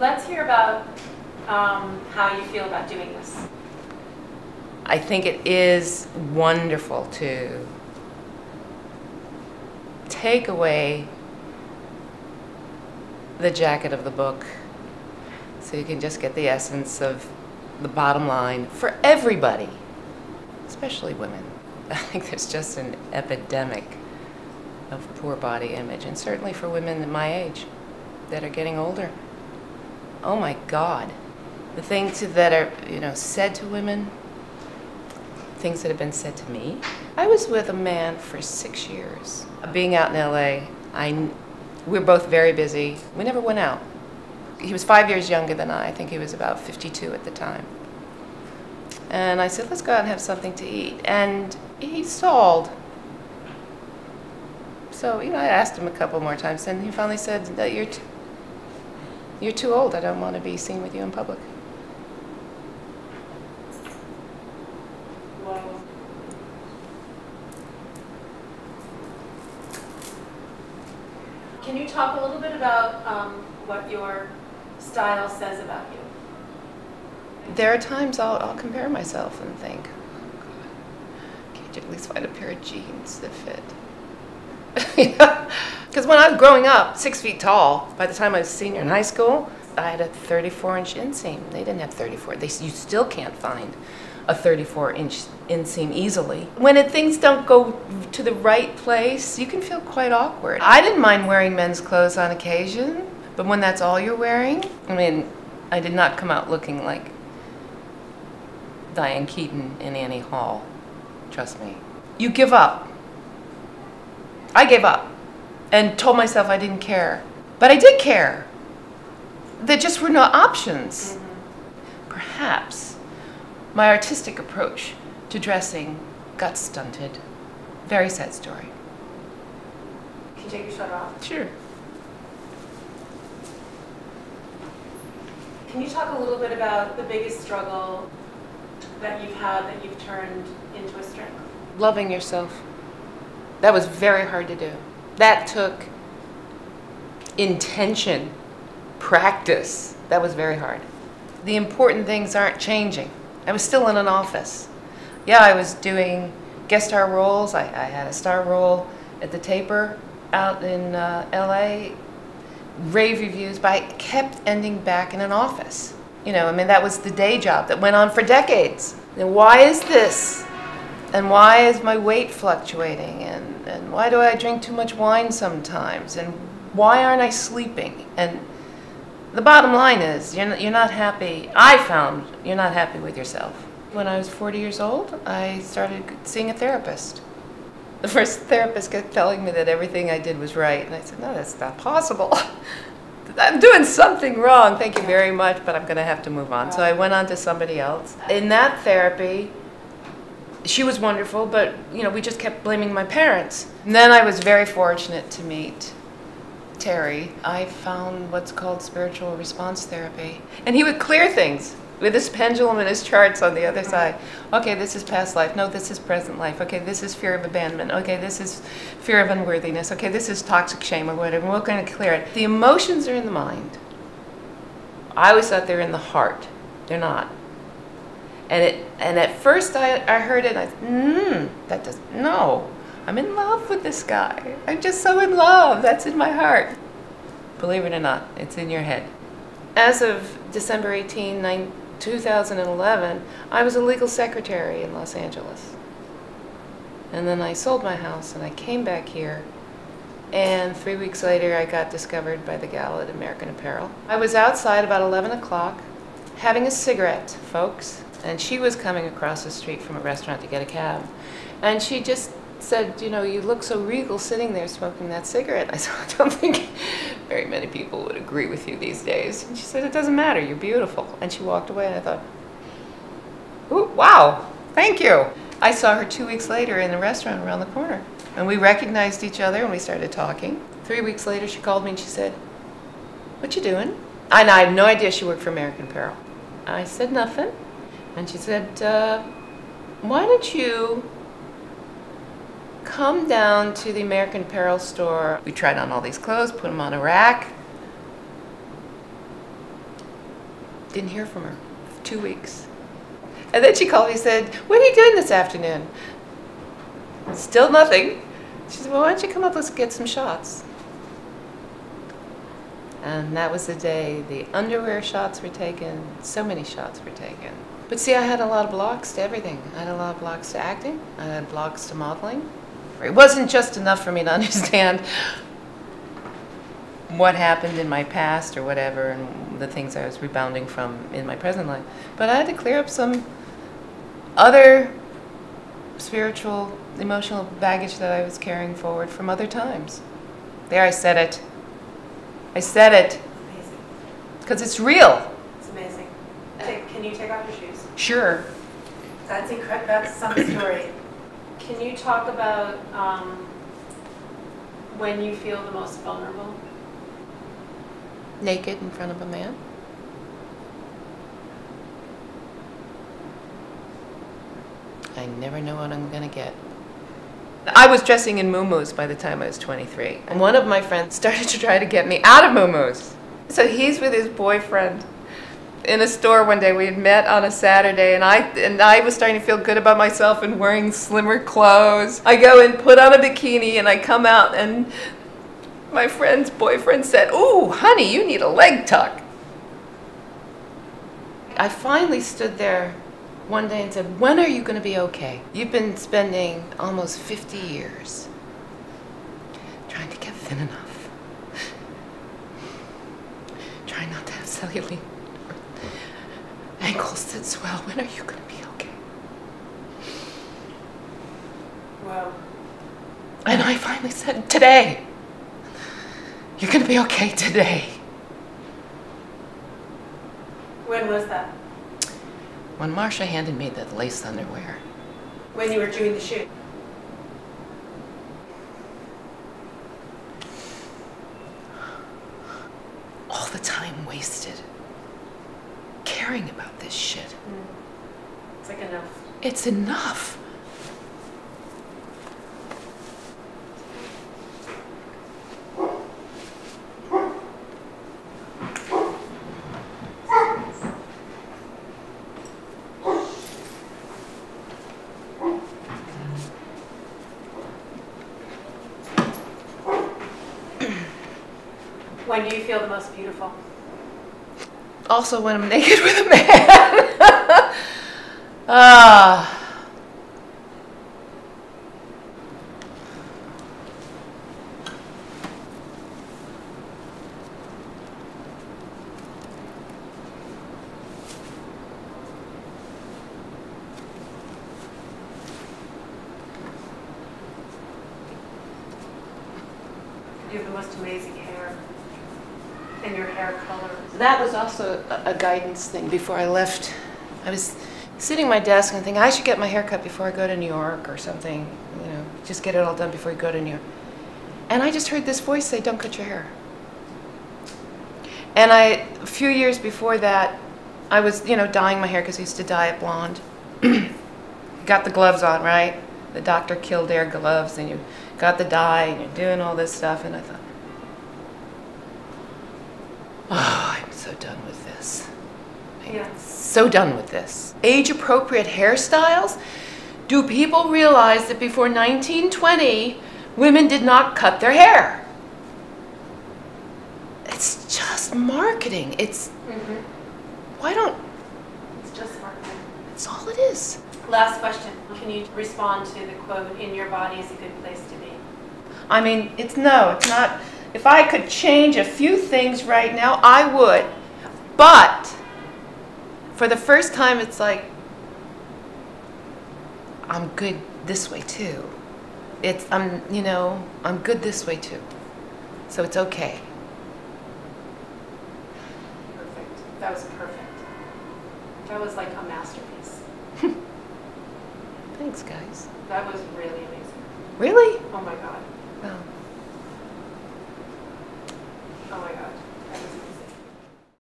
Let's hear about um, how you feel about doing this. I think it is wonderful to take away the jacket of the book so you can just get the essence of the bottom line for everybody, especially women. I think there's just an epidemic of poor body image, and certainly for women my age that are getting older. Oh my God. The things that are, you know, said to women, things that have been said to me. I was with a man for six years. Being out in LA, I, we were both very busy. We never went out. He was five years younger than I. I think he was about 52 at the time. And I said, let's go out and have something to eat. And he stalled. So, you know, I asked him a couple more times, and he finally said that you're, you're too old. I don't want to be seen with you in public. Whoa. Can you talk a little bit about um, what your style says about you? There are times I'll, I'll compare myself and think, can't you at least find a pair of jeans that fit? Because when I was growing up, six feet tall, by the time I was senior in high school, I had a 34 inch inseam. They didn't have 34. They, you still can't find a 34 inch inseam easily. When it, things don't go to the right place, you can feel quite awkward. I didn't mind wearing men's clothes on occasion, but when that's all you're wearing, I mean, I did not come out looking like Diane Keaton in Annie Hall. Trust me. You give up. I gave up and told myself I didn't care. But I did care. There just were no options. Mm-hmm. Perhaps my artistic approach to dressing got stunted. Very sad story. Can you take your shirt off? Sure. Can you talk a little bit about the biggest struggle that you've had that you've turned into a strength? Loving yourself. That was very hard to do. That took intention, practice. That was very hard. The important things aren't changing. I was still in an office. Yeah, I was doing guest star roles. I, I had a star role at the Taper out in uh, LA, rave reviews, but I kept ending back in an office. You know, I mean, that was the day job that went on for decades. And why is this? And why is my weight fluctuating? And, why do I drink too much wine sometimes? And why aren't I sleeping? And the bottom line is, you're not, you're not happy. I found you're not happy with yourself. When I was 40 years old, I started seeing a therapist. The first therapist kept telling me that everything I did was right. And I said, no, that's not possible. I'm doing something wrong. Thank you very much, but I'm going to have to move on. So I went on to somebody else. In that therapy, she was wonderful, but you know, we just kept blaming my parents. And then I was very fortunate to meet Terry. I found what's called spiritual response therapy. And he would clear things with his pendulum and his charts on the other mm-hmm. side. Okay, this is past life. No, this is present life. Okay, this is fear of abandonment. Okay, this is fear of unworthiness. Okay, this is toxic shame or whatever. We're going to clear it. The emotions are in the mind. I always thought they're in the heart. They're not. And it and at first I, I heard it and I hmm, that does no. I'm in love with this guy. I'm just so in love. That's in my heart. Believe it or not, it's in your head. As of December 18, 9, 2011, I was a legal secretary in Los Angeles. And then I sold my house and I came back here. And three weeks later, I got discovered by the gal at American Apparel. I was outside about 11 o'clock having a cigarette, folks. And she was coming across the street from a restaurant to get a cab. And she just said, you know, you look so regal sitting there smoking that cigarette. I said, I don't think very many people would agree with you these days. And she said, it doesn't matter, you're beautiful. And she walked away and I thought, Ooh, wow, thank you. I saw her two weeks later in the restaurant around the corner. And we recognized each other and we started talking. Three weeks later, she called me and she said, what you doing? And I had no idea she worked for American Apparel. I said nothing. And she said, uh, why don't you come down to the American Apparel store. We tried on all these clothes, put them on a rack. Didn't hear from her for two weeks. And then she called me and said, What are you doing this afternoon? Still nothing. She said, Well, why don't you come up? Let's get some shots. And that was the day the underwear shots were taken. So many shots were taken. But see, I had a lot of blocks to everything. I had a lot of blocks to acting. I had blocks to modeling. It wasn't just enough for me to understand what happened in my past or whatever and the things I was rebounding from in my present life. But I had to clear up some other spiritual, emotional baggage that I was carrying forward from other times. There, I said it. I said it because it's real. It's amazing. Take, can you take off your shoes? Sure. That's incredible. That's some story. Can you talk about um, when you feel the most vulnerable? Naked in front of a man. I never know what I'm going to get. I was dressing in muumuus by the time I was 23. And one of my friends started to try to get me out of muumuus. So he's with his boyfriend in a store one day. We had met on a Saturday, and I and I was starting to feel good about myself and wearing slimmer clothes. I go and put on a bikini, and I come out, and my friend's boyfriend said, "Ooh, honey, you need a leg tuck." I finally stood there one day and said, When are you going to be okay? You've been spending almost 50 years trying to get thin enough, trying not to have cellulite, or ankles that swell. When are you going to be okay? Well. And I finally said, Today. You're going to be okay today. When was that? When Marsha handed me the lace underwear, When you were doing the shoot? all the time wasted caring about this shit. It's like enough. It's enough. When do you feel the most beautiful? Also, when I'm naked with a man. Ah. You have the most amazing hair. And your hair color. That was also a, a guidance thing before I left. I was sitting at my desk and thinking I should get my hair cut before I go to New York or something. You know, just get it all done before you go to New York. And I just heard this voice say, "Don't cut your hair." And I, a few years before that, I was, you know, dyeing my hair because I used to dye it blonde. got the gloves on, right? The Dr. Kildare gloves, and you got the dye, and you're doing all this stuff, and I thought, oh, I'm so done with this. Yeah. So done with this. Age appropriate hairstyles? Do people realize that before 1920, women did not cut their hair? It's just marketing. It's, Mm-hmm. why don't, It's just marketing. it's all it is. Last question. Can you respond to the quote, "In your body is a good place to be"? I mean, it's no, it's not. If I could change a few things right now, I would. But for the first time, it's like, I'm good this way too. It's, I'm, you know, I'm good this way too. So it's okay. Perfect. That was perfect. That was like a masterpiece. Thanks, guys. That was really amazing. Really? Oh my God. Well,